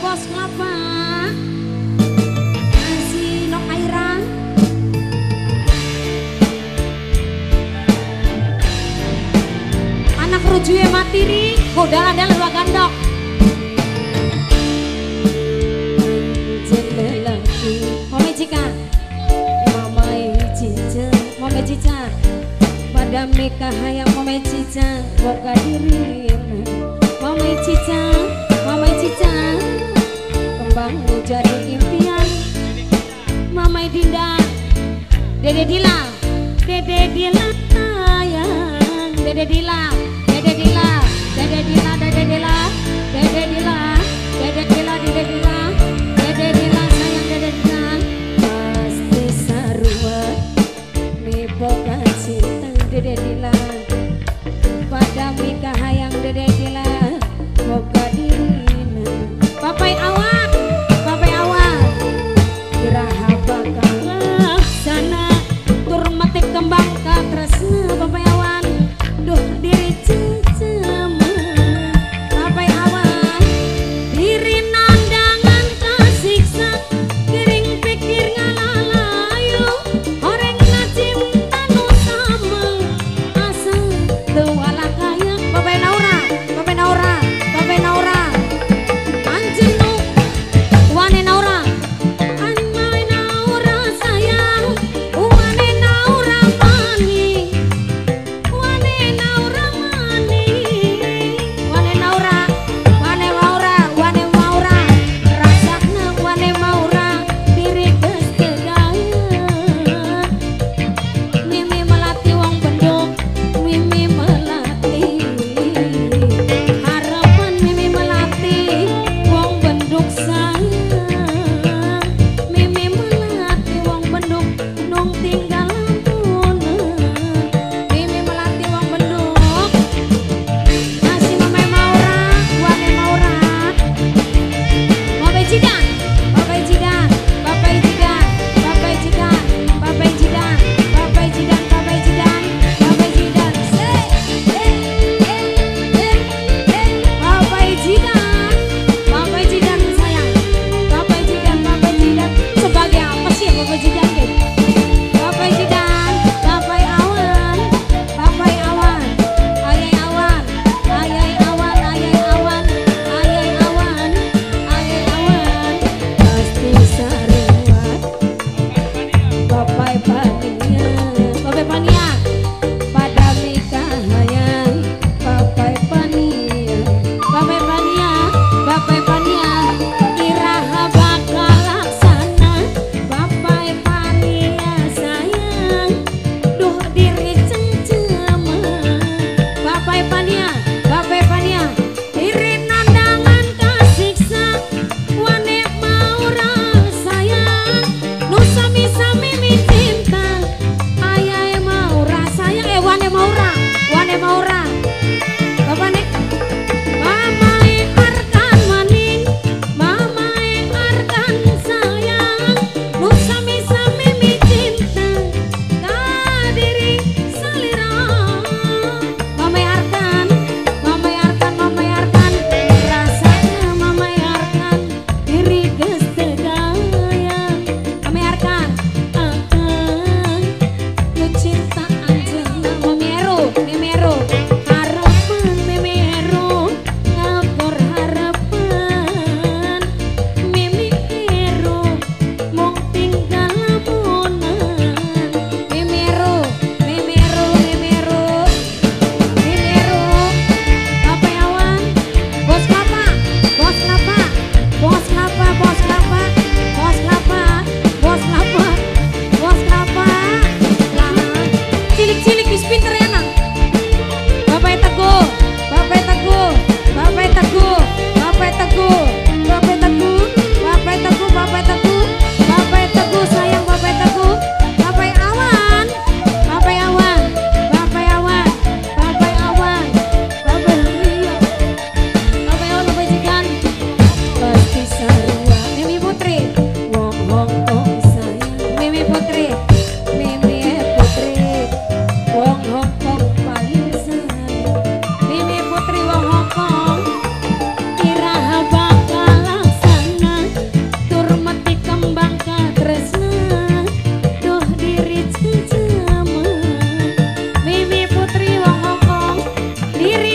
bos kelapa. Masih nok airan. Anak dan luar gandok. Pada hayang Mame Cica Boga diri Mame Cica Dede Dila Dede Dila sayang Dede Dila Dede Dila Dede Dila Dede Dila Dede Dila Dede Dila Dede Dila Dede Dila sayang Dede Dila Pasti sarua Mi boga cinta Dede Dila tambah tak terasa Лири!